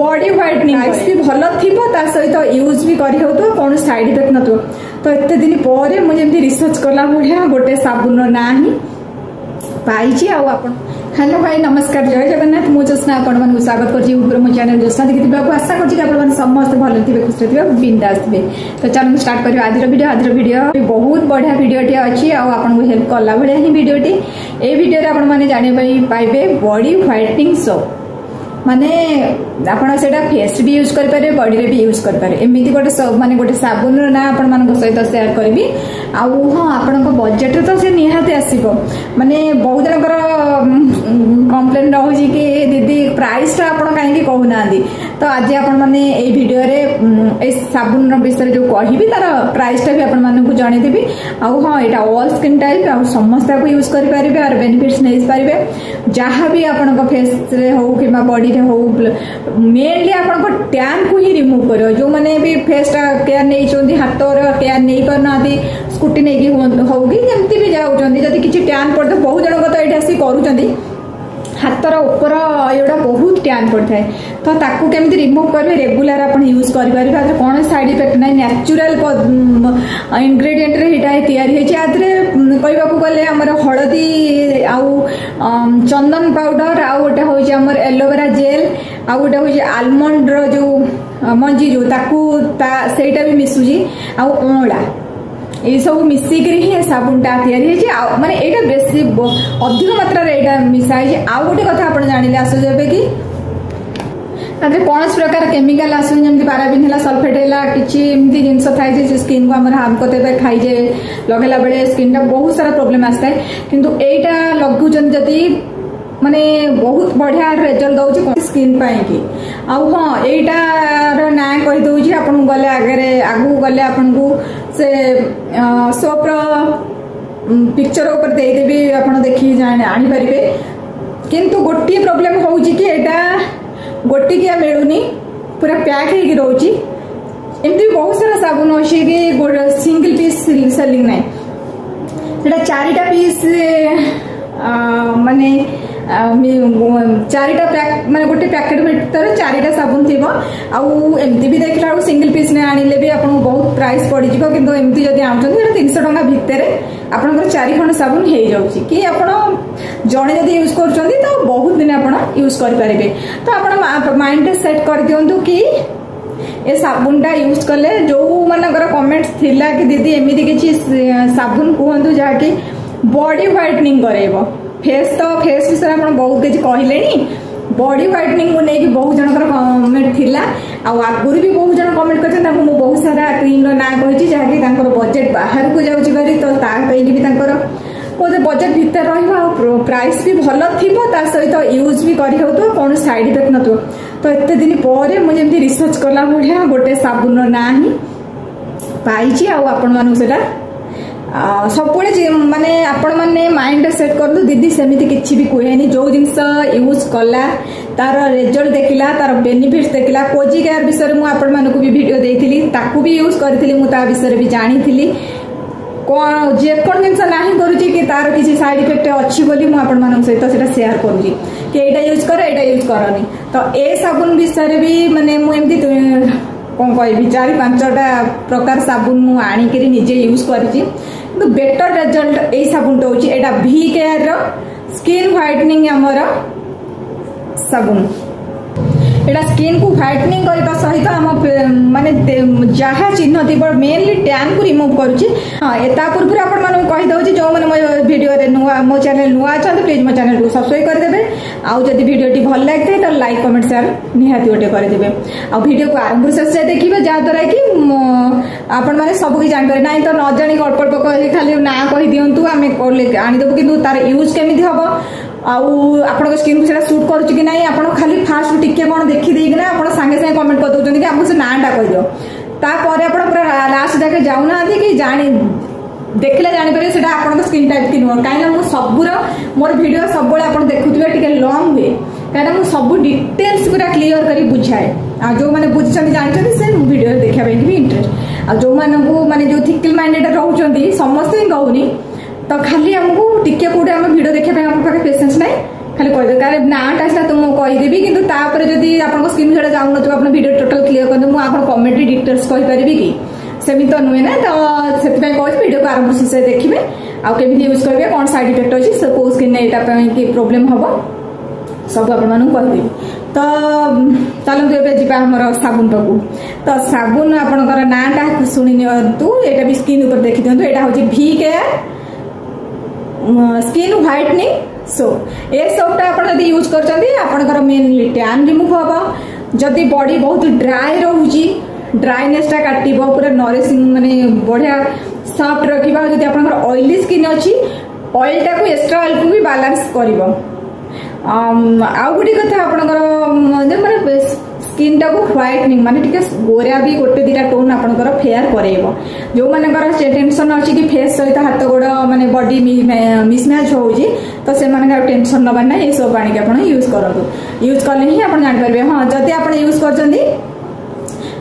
body whitening আইস B ভাল থিব তা সহিত ইউজ বি করি হেউতো কোন সাইড ইফেক্ট নথিব তো এতে দিন পরে মু যেমতি রিসর্চ কলা ভড়িয়া গোটে সাবুন না হি পাইছি আউ আপন হ্যালো ভাই নমস্কার জয় জগন্নাথ মু জ্যোৎস্না আপনার স্বাগত করছি উপরে মো চ্যানেল জ্যোৎস্না দেখি ব্লগ আশা করছি আপনার সমস্ত ভালো থাকবে খুশি থাকবে বিন্দাস থাকবে তো চালু স্টার্ট করি আজ ভিডিও আজ ভিডিও বহুত বঢ়িয়া ভিডিওটি অছি আপনার হেল্প কলা ভাল হি ভিডিওটি এই ভিডিওরে আপনার জাঁয়া পাইবে বডি হোয়াইটনিং সো ମାନେ ଆପଣ ସେଇଟା ଫେସ୍ ବି ୟୁଜ୍ କରିପାରିବେ ବଡ଼ିରେ ବି ୟୁଜ୍ କରିପାରିବେ ଏମିତି ଗୋଟେ ମାନେ ଗୋଟେ ସାବୁନର ନାଁ ଆପଣମାନଙ୍କ ସହିତ ସେୟାର କରିବି ଆଉ ହଁ ଆପଣଙ୍କ ବଜେଟ୍ରେ ତ ସେ ନିହାତି ଆସିବ ମାନେ ବହୁତ ଜଣଙ୍କର କମ୍ପ୍ଲେନ୍ ରହୁଛି କି ଦିଦି ପ୍ରାଇସ୍ଟା ଆପଣ କାହିଁକି କହୁନାହାନ୍ତି ତ ଆଜି ଆପଣମାନେ ଏଇ ଭିଡ଼ିଓରେ साबुन विषय जो कह तार टा भी आपको जनदेवी आउ हाँ यहाँ अल्ल स्किन टाइप समस्त यूज करेंगे और बेनिफिट्स नहीं पारे जहाँ भी आप फेस कि बडी हो मेनली आप टैन को ही रिमुव कर जो मैंने भी फेस फेसटा केयर नहीं हाथ के नहीं ना स्कूटी नहीं कि हूँ जमी भी जाऊँच जदि किसी टैन पड़ता बहुत जन तो ये आस कर ହାତର ଉପର ଏଗୁଡ଼ା ବହୁତ ଟ୍ୟାନ୍ ପଡ଼ିଥାଏ ତ ତାକୁ କେମିତି ରିମୁଭ୍ କରିବେ ରେଗୁଲାର ଆପଣ ୟୁଜ୍ କରିପାରିବେ ଆରେ କୌଣସି ସାଇଡ୍ ଇଫେକ୍ଟ ନାହିଁ ନ୍ୟାଚୁରାଲ ଇନଗ୍ରେଡିଏଣ୍ଟରେ ଏଇଟା ତିଆରି ହେଇଛି ଆଧିରେ କହିବାକୁ ଗଲେ ଆମର ହଳଦୀ ଆଉ ଚନ୍ଦନ ପାଉଡର ଆଉ ଗୋଟେ ହେଉଛି ଆମର ଏଲୋଭେରା ଜେଲ୍ ଆଉ ଗୋଟେ ହେଉଛି ଆଲମଣ୍ଡର ଯେଉଁ ମଞ୍ଜି ଯେଉଁ ତାକୁ ତା ସେଇଟା ବି ମିଶୁଛି ଆଉ ଅଁଳା ଏସବୁ ମିଶିକିରି ହିଁ ସାବୁନଟା ତିଆରି ହେଇଛି ଆଉ ମାନେ ଏଇଟା ବେଶୀ ଅଧିକ ମାତ୍ରାରେ ଏଇଟା ମିଶା ହେଇଛି ଆଉ ଗୋଟେ କଥା ଆପଣ ଜାଣିଲେ ଆସୁଛି ଏବେ କି ତାପରେ କୌଣସି ପ୍ରକାର କେମିକାଲ ଆସୁନି ଯେମିତି ପାରାବିନ୍ ହେଲା ସଲଫେଟ୍ ହେଲା କିଛି ଏମିତି ଜିନିଷ ଥାଏ ଯେ ସ୍କିନ୍କୁ ଆମର ହାର୍ମ କରିଦେବେ ଖାଇଯାଏ ଲଗେଇଲା ବେଳେ ସ୍କିନ୍ଟା ବହୁତ ସାରା ପ୍ରୋବ୍ଲେମ୍ ଆସିଥାଏ କିନ୍ତୁ ଏଇଟା ଲଗାଉଛନ୍ତି ଯଦି माने बहुत बढ़िया रेजल्ट दौर स्किन की आउ हाँ यार ना कहीदे आप गले आगे गले आपन को से सोप्र पिक्चर उपर देदेवि आप देखिए जाने आनीपरिवे किंतु गोटे प्रोब्लेम हो गोटिकिया मिलूनी पूरा पैक होकर रोच एमती बहुत सारा साबुन अच्छे कि सिंगल पीस सेलिंग ना चार पीस ମାନେ ଚାରିଟା ମାନେ ଗୋଟେ ପ୍ୟାକେଟ୍ ଭିତରେ ଚାରିଟା ସାବୁନ ଥିବ ଆଉ ଏମିତି ବି ଦେଖିଲା ବେଳକୁ ସିଙ୍ଗଲ ପିସ୍ ନେ ଆଣିଲେ ବି ଆପଣଙ୍କୁ ବହୁତ ପ୍ରାଇସ୍ ପଡ଼ିଯିବ କିନ୍ତୁ ଏମିତି ଯଦି ଆଣୁଛନ୍ତି ସେଇଟା ତିନିଶହ ଟଙ୍କା ଭିତରେ ଆପଣଙ୍କର ଚାରି ଖଣ୍ଡ ସାବୁନ ହେଇଯାଉଛି କି ଆପଣ ଜଣେ ଯଦି ୟୁଜ୍ କରୁଛନ୍ତି ତ ବହୁତ ଦିନ ଆପଣ ୟୁଜ୍ କରିପାରିବେ ତ ଆପଣ ମାଇଣ୍ଡରେ ସେଟ୍ କରିଦିଅନ୍ତୁ କି ଏ ସାବୁନଟା ୟୁଜ୍ କଲେ ଯେଉଁମାନଙ୍କର କମେଣ୍ଟସ୍ ଥିଲା କି ଦିଦି ଏମିତି କିଛି ସାବୁନ କୁହନ୍ତୁ ଯାହାକି বডি হোয়াইটনিং করাইব ফেস তো ফেস বিষয়ে আপনার বহু কিছু কহিলে বডি হোয়াইটনিং মু নেই বহু জনকর কমেন্ট লা আগর বি বহু জন কমেন্ট করছেন তাকে মু বহু সারা ক্রিমর না কইছি যাকি তাঁকর বজেট বাহারক যাচ্ছি ভারি তো তা বি তাঁকর ବୋଧେ ବଜେଟ୍ ଭିତରେ ରହିବ ଆଉ ପ୍ରାଇସ୍ ବି ଭଲ ଥିବ ତା ସହିତ ୟୁଜ୍ ବି କରିହେଉଥିବ କୌଣସି ସାଇଡ୍ ଇଫେକ୍ଟ ନଥିବ ତ ଏତେ ଦିନ ପରେ ମୁଁ ଯେମିତି ରିସର୍ଚ୍ଚ କଲା ଭଳିଆ ଗୋଟେ ସାବୁନର ନାଁ ହିଁ ପାଇଛି ଆଉ ଆପଣମାନଙ୍କୁ ସେଇଟା ସବୁବେଳେ ମାନେ ଆପଣମାନେ ମାଇଣ୍ଡରେ ସେଟ୍ କରନ୍ତୁ ଦିଦି ସେମିତି କିଛି ବି କୁହେନି ଯେଉଁ ଜିନିଷ ୟୁଜ୍ କଲା ତାର ରେଜଲ୍ଟ ଦେଖିଲା ତାର ବେନିଫିଟ୍ସ ଦେଖିଲା କୋଜି କେୟାର ବିଷୟରେ ମୁଁ ଆପଣମାନଙ୍କୁ ବି ଭିଡ଼ିଓ ଦେଇଥିଲି ତାକୁ ବି ୟୁଜ୍ କରିଥିଲି ମୁଁ ତା ବିଷୟରେ ବି ଜାଣିଥିଲି କ'ଣ ଯେକୌଣସି ଜିନିଷ ନାହିଁ କରୁଛି କି ତାର କିଛି ସାଇଡ୍ ଇଫେକ୍ଟ ଅଛି ବୋଲି ମୁଁ ଆପଣମାନଙ୍କ ସହିତ ସେଇଟା ସେୟାର କରୁଛି କି ଏଇଟା ୟୁଜ୍ କର ଏଇଟା ୟୁଜ୍ କରନି ତ ଏ ସାବୁନ ବିଷୟରେ ବି ମାନେ ମୁଁ ଏମିତି କ'ଣ କହିବି ଚାରି ପାଞ୍ଚଟା ପ୍ରକାର ସାବୁନ ମୁଁ ଆଣିକିରି ନିଜେ ୟୁଜ୍ କରିଛି କିନ୍ତୁ ବେଟର ରେଜଲ୍ଟ ଏଇ ସାବୁନଟା ହେଉଛି ଏଇଟା ଭି କେୟାରର ସ୍କିନ୍ ହ୍ୱାଇଟନିଂ ଆମର ସାବୁନ এটা স্কিন কু হোয়াইটনিং করা সহিত আমার মানে যা চিহ্ন থাকবে মেনলি ট্যান কু রিমুভ করছি হ্যাঁ তা পূর্ব আপন মানুষ কহিদেছি যে মো ভিডিওরে নূয়া মো চ্যানেল নূয়া অনেক প্লিজ মো চ্যানেল সবসক্রাইব করেদেবে আউ যদি ভিডিওটি ভাল লাগিথে তো লাইক কমেন্ট সেয়ার নিহতি গোটে করেদেবে আউ ভিডিওকে আরম্ভ শেষ দেখবে যাদ্বারা কি আপন মানে সবুকি জাঁপারে না তো ন জাঁ অল্প অল্প খালি না কহিদিও আমি আনিদেবু কিন্তু তার ইউজ কেমি হব आपकिन को सुट कर खाली फास्ट टिके कौन देखीदेना आप सांगे सांगे कमेंट कर दौरान आपको से नाटा कह दिवर आप लास्ट जगह जाऊना कि जा देखे जापर से स्किन टाइप की नुह कहीं सबूर मोर भिड सब देखु लंग हुए कहीं सब डिटेल्स पूरा क्लीयर कर बुझाए आ जो मैंने बुझे जानते से भिडियो देखापी इंटरेस्ट आ जो मैं मानते जो थिकल माइंडेड रोच समस्त ही कहूनी ତ ଖାଲି ଆମକୁ ଟିକେ କୋଉଠି ଆମ ଭିଡିଓ ଦେଖିବା ପାଇଁ ଆମ ପାଖରେ ପେସେନ୍ସ ନାହିଁ ଖାଲି କହିଦେବେ କାରଣ ନାଁଟା ଆସିଲା ତ ମୁଁ କହିଦେବି କିନ୍ତୁ ତାପରେ ଯଦି ଆପଣଙ୍କ ସ୍କ୍ରିନ୍ ଭିଡିଓ ଯାଉନଥିବ ଆପଣ ଭିଡିଓ ଟୋଟାଲ କ୍ଲିୟର କରିଦେବେ ମୁଁ ଆପଣ କମେଣ୍ଟରେ ଡିଟେଲ୍ସ କହିପାରିବି କି ସେମିତି ତ ନୁହେଁ ନା ତ ସେଥିପାଇଁ କହୁଛି ଭିଡିଓକୁ ଆରମ୍ଭ ଶେଷରେ ଦେଖିବେ ଆଉ କେମିତି ୟୁଜ୍ କରିବେ କ'ଣ ସାଇଡ୍ ଇଫେକ୍ଟ ଅଛି କୋଉ ସ୍କିନ୍ରେ ଏଇଟା ପାଇଁ କି ପ୍ରୋବ୍ଲେମ୍ ହେବ ସବୁ ଆପଣମାନଙ୍କୁ କହିଦେବି ତ ଚାଲନ୍ତୁ ଏବେ ଯିବା ଆମର ସାବୁନ ପାଖକୁ ତ ସାବୁନ ଆପଣଙ୍କର ନାଁଟା ଶୁଣି ନିଅନ୍ତୁ ଏଇଟା ବି ସ୍କିନ୍ ଉପରେ ଦେଖିଦିଅନ୍ତୁ ଏଇଟା ହେଉଛି V care skin whitening soap ए सोप्टा ଆପଣ ଯଦି ୟୁଜ୍ କରୁଛନ୍ତି ଆପଣଙ୍କର ମେନଲି ଟ୍ୟାନ୍ ରିମୁଭ୍ ହେବ ଯଦି ବଡି ବହୁତ ଡ୍ରାଏ ରହୁଛି ଡ୍ରାଏନେସ୍ଟା କାଟିବ ପୁରା ନରିସିଂ ମାନେ ବଢିଆ ସଫ୍ଟ ରଖିବା ଯଦି ଆପଣଙ୍କର ଅଏଲି ସ୍କିନ୍ ଅଛି ଅଏଲଟାକୁ ଏକ୍ସଟ୍ରା ଅଏଲକୁ ବି ବାଲାନ୍ସ କରିବ ଆଉ ଗୋଟେ କଥା ଆପଣଙ୍କର ମାନେ स्किन टाक को ह्वैटनिंग मानते टे गोरिया भी गोटे दिटा टोन आप फेयर कैब जो मैंने टेनसन अच्छे कि फेस सहित हाथ गोड़ मानते बडी मिसमैच हो तो से टेनसन नवर ना ये सब पाने की आज यूज करूँ यूज कले ही आप जानपर हाँ जब आप यूज कर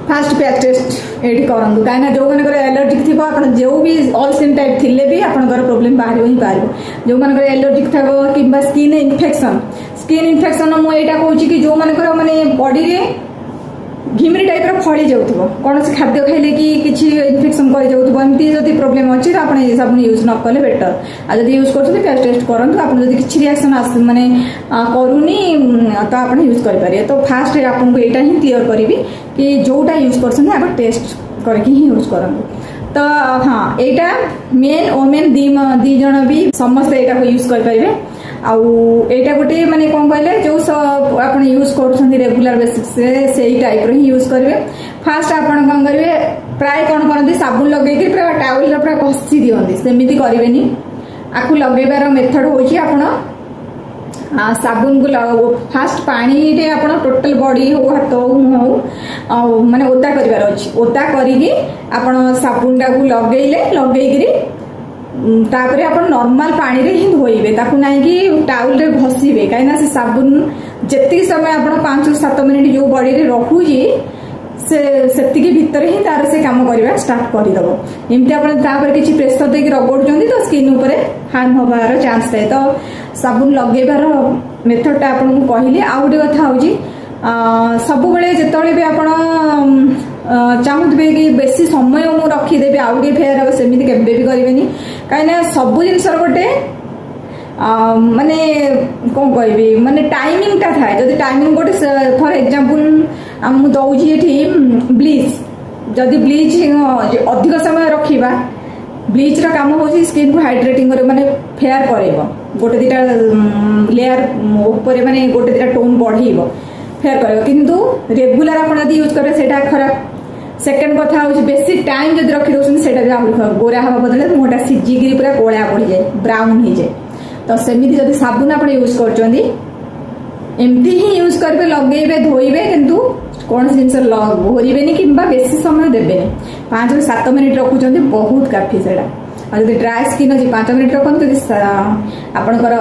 फास्ट पैक टेस्ट ये करूँ कहीं जो मैं एलर्जिक थी आप जो भी अल सेम टाइप थे भी आपर प्रोब्लेम बाहर हिं पार जो मैं एलर्जिक थो कि स्किन इनफेक्शन स्किन इनफेक्शन मुझे यहाँ कौच कि जो मैं मानने बडी ଘିମିରି ଟାଇପ୍ର ଫଳି ଯାଉଥିବ କୌଣସି ଖାଦ୍ୟ ଖାଇଲେ କି କିଛି ଇନଫେକ୍ସନ୍ କରିଯାଉଥିବ ଏମିତି ଯଦି ପ୍ରୋବ୍ଲେମ୍ ଅଛି ତ ଆପଣ ଏ ସାବୁନ ୟୁଜ୍ ନ କଲେ ବେଟର୍ ଆଉ ଯଦି ୟୁଜ୍ କରୁଛନ୍ତି ପିଆଜ ଟେଷ୍ଟ କରନ୍ତୁ ଆପଣ ଯଦି କିଛି ରିଆକ୍ସନ୍ ଆସୁ ମାନେ କରୁନି ତ ଆପଣ ୟୁଜ୍ କରିପାରିବେ ତ ଫାଷ୍ଟ ଆପଣଙ୍କୁ ଏଇଟା ହିଁ କ୍ଲିଅର କରିବି କି ଯେଉଁଟା ୟୁଜ୍ କରୁଛନ୍ତି ଆପଣ ଟେଷ୍ଟ କରିକି ହିଁ ୟୁଜ୍ କରନ୍ତୁ ତ ହଁ ଏଇଟା ମେନ୍ ଓମେନ୍ ଦି ଦି ଜଣ ବି ସମସ୍ତେ ଏଇଟାକୁ ୟୁଜ୍ କରିପାରିବେ ଆଉ ଏଇଟା ଗୋଟେ ମାନେ କ'ଣ କହିଲେ ଯେଉଁ यूज कर बेसिक्स से टाइप रूज करेंगे फास्ट आपड़ कौन करेंगे प्राय कौन करते साबुन लगे पूरा टावेल पूरा घसी दिखती सेमती करेनि आपको लगे मेथड हो साबुन को फास्ट पानी रे आप टोटाल बॉडी हो हाथ हो मुह हो मानते ओदा करार अच्छे टाक लगे लगे तापर आप नर्माल पानी रे ही धोबे टाउल घसबे कहीं साबुन जी समय पांच रु सत मिनिट जो बड़ी रखुची से भर हम तार से कम करने स्टार्ट करदेव एमती आप किसी प्रेसर दे रगड़ तो स्किन हार्म हबार चान्स थाए तो साबुन लगे बार मेथडटा आपली आउ गोटे कथ हूँ सब बड़े जिते भी आप ଚାହୁଁଥିବେ କି ବେଶୀ ସମୟ ମୁଁ ରଖିଦେବି ଆଉ ଟିକେ ଫେୟାର ହେବ ସେମିତି କେବେ ବି କରିବେନି କାହିଁକିନା ସବୁ ଜିନିଷର ଗୋଟେ ମାନେ କ'ଣ କହିବି ମାନେ ଟାଇମିଂଟା ଥାଏ ଯଦି ଟାଇମିଂ ଗୋଟେ ଫର ଏକ୍ଜାମ୍ପଲ୍ ମୁଁ ଦେଉଛି ଏଠି ବ୍ଲିଚ୍ ଯଦି ବ୍ଲିଚ୍ ଅଧିକ ସମୟ ରଖିବା ବ୍ଲିଚ୍ର କାମ ହେଉଛି ସ୍କିନ୍କୁ ହାଇଡ୍ରେଟିଂ କରିବ ମାନେ ଫେୟାର କରେଇବ ଗୋଟେ ଦୁଇଟା ଲେୟାର ଉପରେ ମାନେ ଗୋଟେ ଦୁଇଟା ଟୋନ୍ ବଢ଼େଇବ ଫେୟାର କରିବ କିନ୍ତୁ ରେଗୁଲାର ଆପଣ ଯଦି ୟୁଜ୍ କରିବେ ସେଇଟା ଖରାପ সেকেন্ড কথা হচ্ছে বেশি টাইম যদি রখি দেছেন সেটা বি আহুরি খারাপ গোরা হওয়া বদলে মুহটা সিজিকি পুরা কলা পড়িযায় ব্রাউন হয়ে তো সেমিতি যদি সাবুন আপনার ইউজ করছেন এমতি হি ইউজ করবে লগাইবে ধোইবে কিন্তু কোণী জিনিস ঘোরবেনি কিংবা বেশি সময় দেবেনি পাঁচ রু সাত মিনিট রখুছেন বহুত কাফি সেটা আর যদি ড্রাই স্কিন অনেক পাঁচ মিনিট রখন্তু যদি আপনার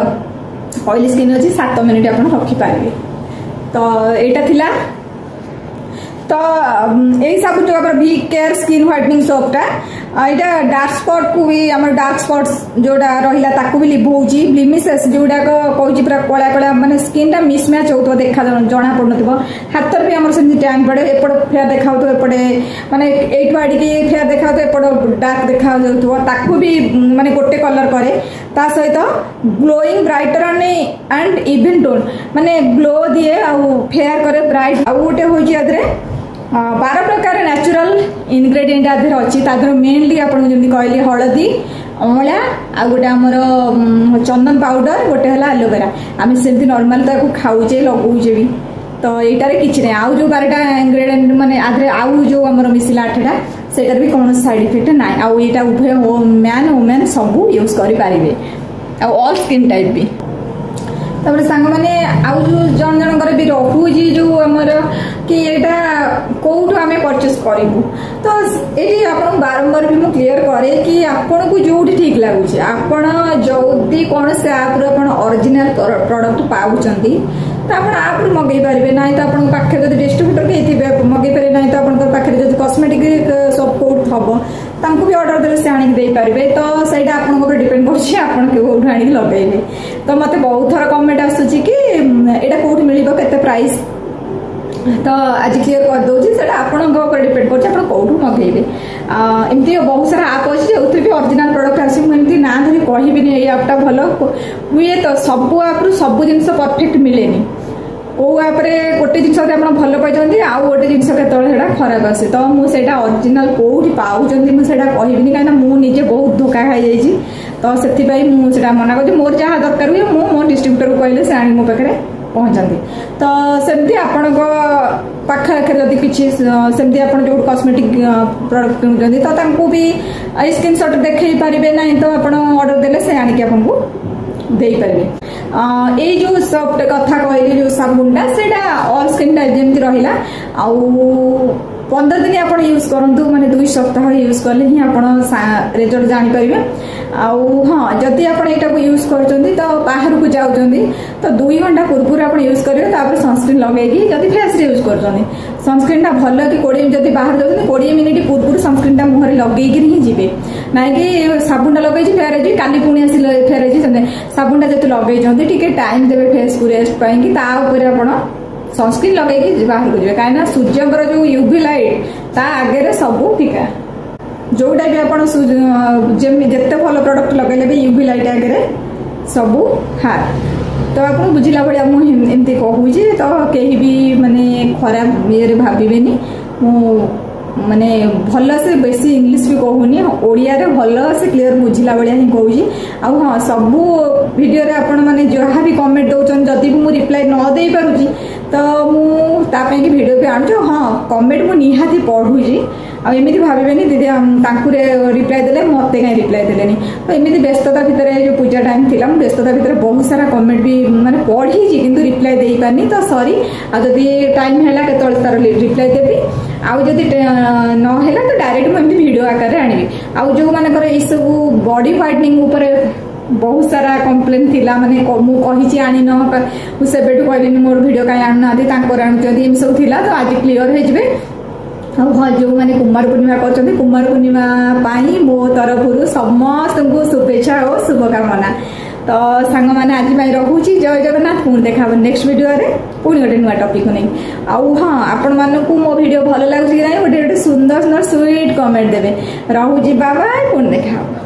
অয়েলি স্কিন অনেক সাত মিনিট আপনার রখিপারে তো এইটা লা তো এই সব প্রকার ভি কেয়ার স্কিন হোয়াইটনিং সোপটা এটা ডার্ক স্পট কু বি আমার ডার্ক স্পটস যেটা রহিলা তাকু বি লিভোছি ব্লিমিসেস যেটা কৌছি পুরা কলা কলা মানে স্কিনটা মিসম্যাচ হউতো দেখা জনা পড়ুনথিব হাতর বি আমার সেমতি ট্যান পড়ে এপট ফেয়ার দেখাও তো এপটে মানে এইটু আড়িকি ফেয়ার দেখাও তো এপট ডার্ক দেখাও যাউথিব তাকু বি মানে গোটে কলর করে তা সহিত glowing brighter and even tone মানে গ্লো দিয়ে আউ ফেয়ার করে ব্রাইট আউ গোটে হইছি আদরে ବାର ପ୍ରକାର ନ୍ୟାଚୁରାଲ ଇନଗ୍ରେଡିଏଣ୍ଟ ଆ ଦେହରେ ଅଛି ତା ଦେହରେ ମେନଲି ଆପଣଙ୍କୁ ଯେମିତି କହିଲି ହଳଦୀ ଅଁଳା ଆଉ ଗୋଟେ ଆମର ଚନ୍ଦନ ପାଉଡର ଗୋଟେ ହେଲା ଆଲୋଭେରା ଆମେ ସେମିତି ନର୍ମାଲ ତାକୁ ଖାଉଛେ ଲଗଉଛେ ବି ତ ଏଇଟାରେ କିଛି ନାହିଁ ଆଉ ଯୋଉ ବାରଟା ଇନଗ୍ରେଡିଏଣ୍ଟ ମାନେ ଆ ଦେହରେ ଆଉ ଯୋଉ ଆମର ମିଶିଲା ଆଠଟା ସେଇଟାରେ ବି କୌଣସି ସାଇଡ୍ ଇଫେକ୍ଟ ନାହିଁ ଆଉ ଏଇଟା ଉଭୟ ମ୍ୟାନ୍ ଓମେନ୍ ସବୁ ୟୁଜ୍ କରିପାରିବେ ଆଉ ଅଲ୍ ସ୍କିନ୍ ଟାଇପ୍ ବି ତାପରେ ସାଙ୍ଗମାନେ ଆଉ ଯୋଉ ଜଣ ଜଣଙ୍କର ବି ରହୁଛି ଯୋଉ ଆମର परचेज करूँ बारंबार भी मुझे क्लीयर कै कि आपण को जो भी ठीक लगुच आपण कौन से आप्रपरिजिनाल प्रडक्ट पाँच तो आप आप्रु मगे पारे ना तो आप डिस्ट्रब्यूटर भी ये मगे पारे ना तो आप कस्मेटिक सपोर्ट हम तक भी अर्डर दे आईपर तो सही आप डिपेड करोठ तो मत बहुत थर कमेंट आसूस कि कौट मिले प्राइस तो आज किए करदे आपर डिपेड करोठू मगे एमती बहुत सारा आप अच्छे जो थी अरिजिनाल प्रडक्ट आस ना धरी कह आपटा भल हुए तो सब आप्रु सब जिन परफेक्ट मिले कौ आप्रे गोटे जिनस भल पाई आउ गोटे जिनस खराब आसे तो मुझे अरिजिनाल कौट पाँच कह क्या मुझे निजे बहुत धोखा खाई तो से मना कर मोर जहाँ दरकार हुए मुझ मो डिस्ट्रब्यूटर को कहे से आनी मो पाखे पहुँचाते तो सेमती आपण पाखे जब किसी सेमती आप जो कस्मेटिक प्रडक्ट कि स्क्रीन सट देखे पारे ना तो आपर दे आपको दे जो सफ्ट कथा कह जो साबुनटा से टाइप जमी रहा आंदर दिन आप यूज करूँ मानते दुई सप्ताह यूज कले ही आप रेजल्ट जापर ଆଉ ହଁ ଯଦି ଆପଣ ଏଇଟାକୁ ୟୁଜ୍ କରୁଛନ୍ତି ତ ବାହାରକୁ ଯାଉଛନ୍ତି ତ ଦୁଇ ଘଣ୍ଟା ପୂର୍ବରୁ ଆପଣ ୟୁଜ୍ କରିବେ ତାପରେ ସନସ୍କ୍ରିନ୍ ଲଗେଇକି ଯଦି ଫେସ୍ରେ ୟୁଜ୍ କରୁଛନ୍ତି ସନସ୍କ୍ରିନ୍ଟା ଭଲ କି କୋଡ଼ିଏ ଯଦି ବାହାର ଯାଉଛନ୍ତି କୋଡ଼ିଏ ମିନିଟ୍ ପୂର୍ବରୁ ସନସ୍କ୍ରିନ୍ଟା ମୁହଁରେ ଲଗେଇକିରି ହିଁ ଯିବେ ନାଇଁକି ସାବୁନଟା ଲଗେଇଛି ଫେର୍ ହେଇଛି କାଲି ପୁଣି ଆସି ଫେର୍ ହେଇଛି ସେମିତି ସାବୁନଟା ଯେତେ ଲଗେଇଛନ୍ତି ଟିକେ ଟାଇମ୍ ଦେବେ ଫେସ୍କୁ ରେଷ୍ଟ ପାଇଁକି ତା ଉପରେ ଆପଣ ସନସ୍କ୍ରିନ୍ ଲଗେଇକି ବାହାରକୁ ଯିବେ କାହିଁକିନା ସୂର୍ଯ୍ୟଙ୍କର ଯେଉଁ ୟୁଭି ଲାଇଟ୍ ତା ଆଗରେ ସବୁ ଫିକା जोटा भी आपते भल प्रडक्ट लगे भी युवि लाइट आगे सब हार तो आप बुझला भाया मुझे कहूँ तो कहीं भी मानने खराब ई भावे नहीं मानने भल से बेस इंग्लीश भी कहूनी ओडिया भल से क्लीयर बुझला भाया हिं कौ आ सब भिडियो आपने जहाँ भी कमेंट दौन जदि भी मुझे रिप्लाए नदे पार्टी तो मुझे भिडियो भी आँचु हाँ कमेंट मुझे निहाती पढ़ूँगी आमती भावेनि दीदी रिप्लाय दे मत कहीं रिप्लाय दे तो एमती व्यस्तता भितर जो पूजा टाइम थी व्यस्तता भितर बहुत सारा कमेंट भी मैंने पढ़ी कि रिप्लाय दे पारि तो सरी आदि टाइम है केतल तार रिप्लाय देवी आदि ना तो डायरेक्ट मुझे भिड आकार जो मानकर यू बडी ह्वाइटनिंग बहुत सारा कम्प्लेन थिला माने मुझे आनीन से कह मोर भिड कहीं आनुना सब थिला तो आज क्लीयर हो ଆଉ ହଁ ଯେଉଁମାନେ କୁମାର ପୂର୍ଣ୍ଣିମା କରୁଛନ୍ତି କୁମାର ପୂର୍ଣ୍ଣିମା ପାଇଁ ମୋ ତରଫରୁ ସମସ୍ତଙ୍କୁ ଶୁଭେଚ୍ଛା ଓ ଶୁଭକାମନା ତ ସାଙ୍ଗମାନେ ଆଜି ପାଇଁ ରହୁଛି ଜୟ ଜଗନ୍ନାଥ ପୁଣି ଦେଖା ହେବ ନେକ୍ସଟ ଭିଡ଼ିଓରେ ପୁଣି ଗୋଟେ ନୂଆ ଟପିକ୍କୁ ନେଇ ଆଉ ହଁ ଆପଣମାନଙ୍କୁ ମୋ ଭିଡ଼ିଓ ଭଲ ଲାଗୁଛି କି ନାହିଁ ଗୋଟେ ଗୋଟେ ସୁନ୍ଦର ସୁନ୍ଦର ସୁଇଟ୍ କମେଣ୍ଟ ଦେବେ ରହୁଛି ବାବା ପୁଣି ଦେଖା ହେବ